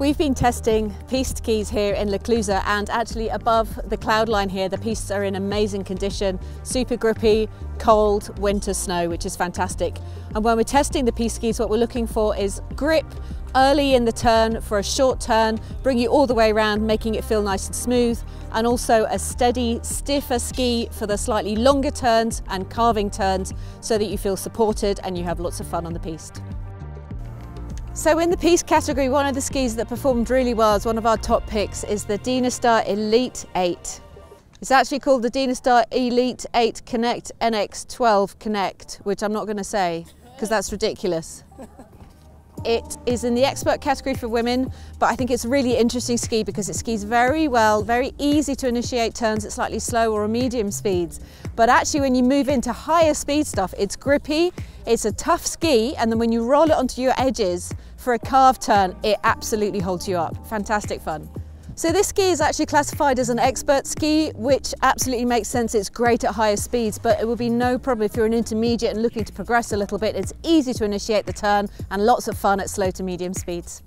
We've been testing piste skis here in La Clusaz and actually above the cloud line here the pistes are in amazing condition, super grippy, cold winter snow which is fantastic. And when we're testing the piste skis what we're looking for is grip early in the turn for a short turn, bring you all the way around making it feel nice and smooth and also a steady stiffer ski for the slightly longer turns and carving turns so that you feel supported and you have lots of fun on the piste. So in the piste category, one of the skis that performed really well as one of our top picks is the Dynastar Elite 8. It's actually called the Dynastar Elite 8 Konect NX12 Konect, which I'm not going to say because that's ridiculous. It is in the expert category for women, but I think it's a really interesting ski because it skis very well, very easy to initiate turns at slightly slow or medium speeds. But actually when you move into higher speed stuff, it's grippy, it's a tough ski, and then when you roll it onto your edges for a carve turn, it absolutely holds you up. Fantastic fun. So this ski is actually classified as an expert ski, which absolutely makes sense. It's great at higher speeds, but it will be no problem if you're an intermediate and looking to progress a little bit. It's easy to initiate the turn and lots of fun at slow to medium speeds.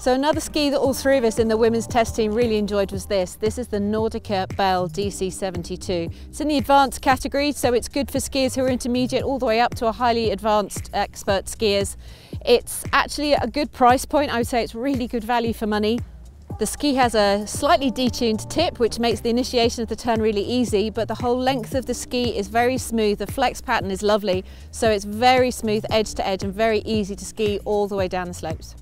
So another ski that all three of us in the women's test team really enjoyed was this. This is the Nordica Belle DC72. It's in the advanced category, so it's good for skiers who are intermediate all the way up to a highly advanced expert skiers. It's actually a good price point. I would say it's really good value for money. The ski has a slightly detuned tip which makes the initiation of the turn really easy but the whole length of the ski is very smooth, the flex pattern is lovely so it's very smooth edge to edge and very easy to ski all the way down the slopes.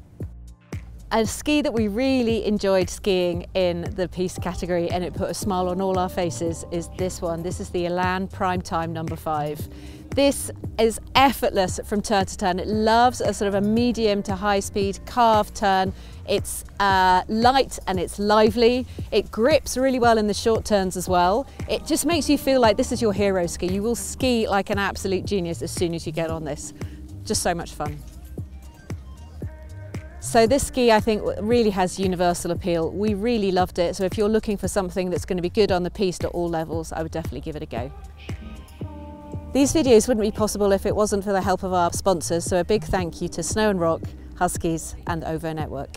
A ski that we really enjoyed skiing in the piste category and it put a smile on all our faces is this one. This is the Elan Prime Time number five. This is effortless from turn to turn. It loves a sort of a medium to high speed carve turn. It's uh, light and it's lively. It grips really well in the short turns as well. It just makes you feel like this is your hero ski. You will ski like an absolute genius as soon as you get on this. Just so much fun. So this ski I think really has universal appeal. We really loved it. So if you're looking for something that's going to be good on the piste at all levels, I would definitely give it a go. These videos wouldn't be possible if it wasn't for the help of our sponsors, so a big thank you to Snow and Rock, Huskies and OVO Network.